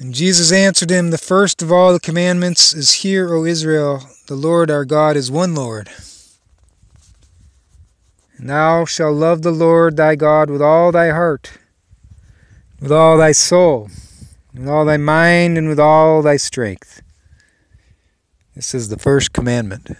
And Jesus answered him, The first of all the commandments is Hear, O Israel, the Lord our God is one Lord. And thou shalt love the Lord thy God with all thy heart, with all thy soul, with all thy mind, and with all thy strength. This is the first commandment.